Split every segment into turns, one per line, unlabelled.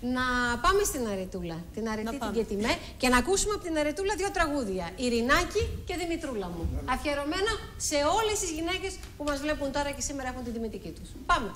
να πάμε στην Αρετούλα, την Αρετή την Κετιμέ και να ακούσουμε από την Αρετούλα δύο τραγούδια. Ειρηνάκη και Δημητρούλα μου. Αφιερωμένα σε όλες τις γυναίκες που μας βλέπουν τώρα και σήμερα έχουν την τιμητική τους. Πάμε.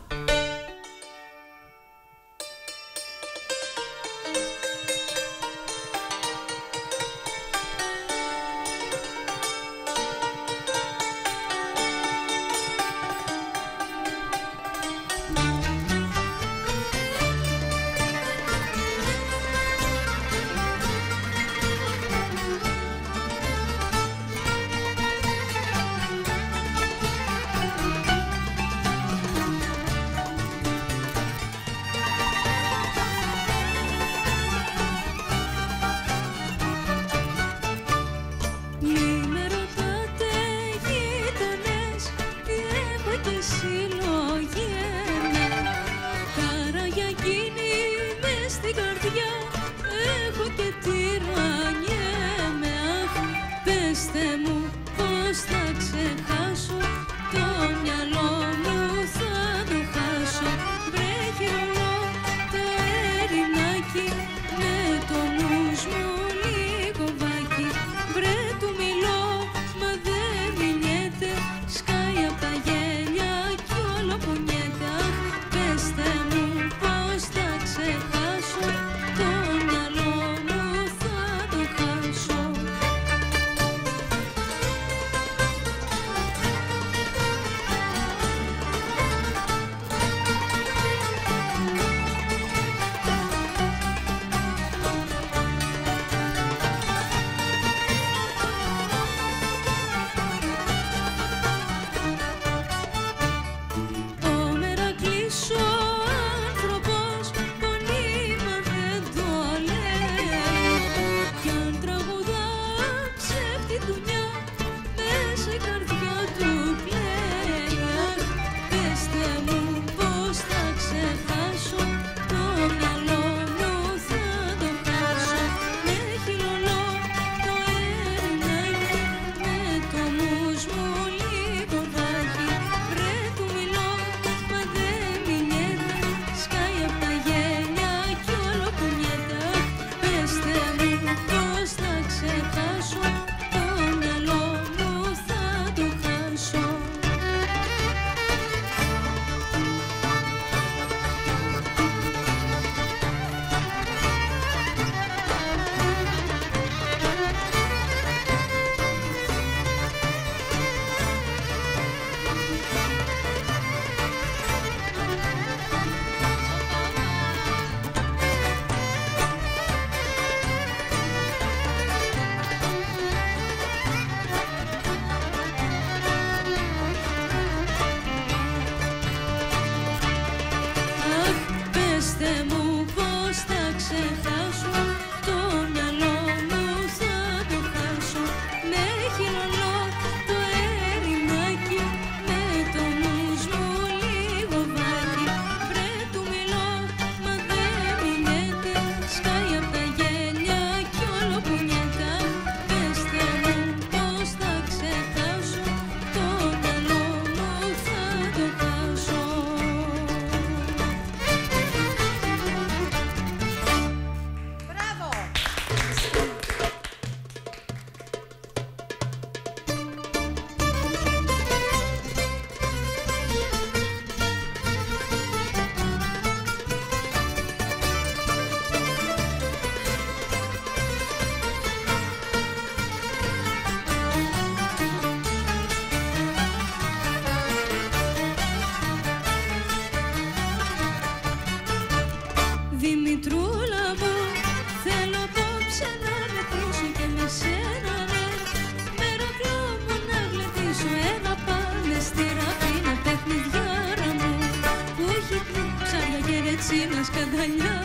Πισίνα σκανταλιά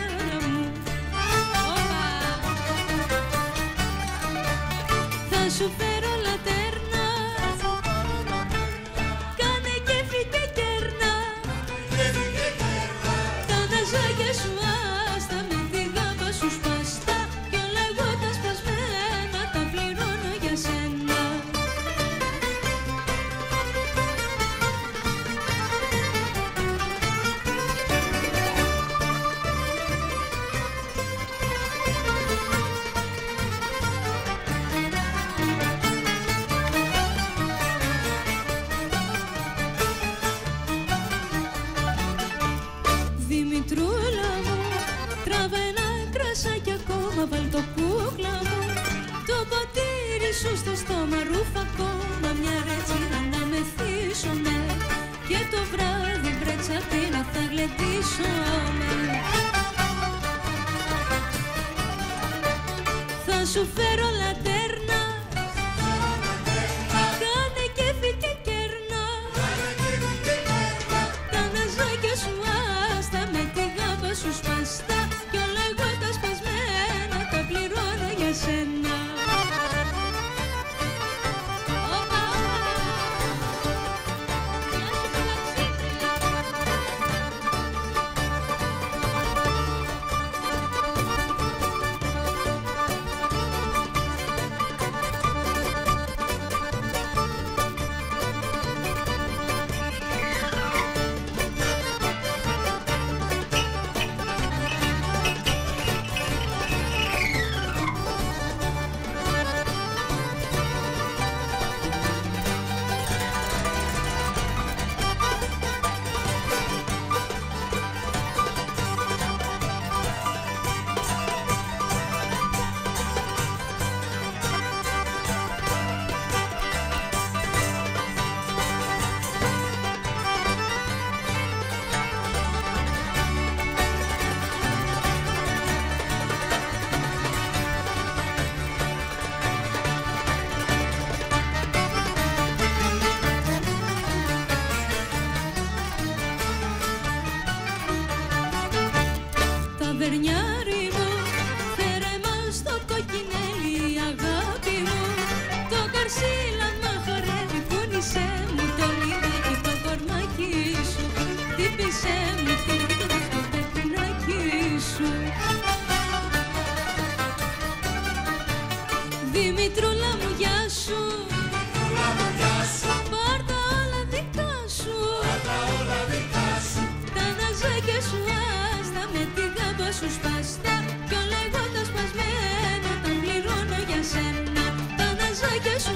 μου Ωρα! Θα σου φέρω σου φέρω λατέρνα Δημητρούλα μου γεια σου. Πάρ' τα όλα δικά σου. Τα ναζάκια σου άστα με τη γάμπα σου σπαστά Κι όλα εγώ τα σπασμένα τα πληρώνω για σένα. Τα ναζάκια σου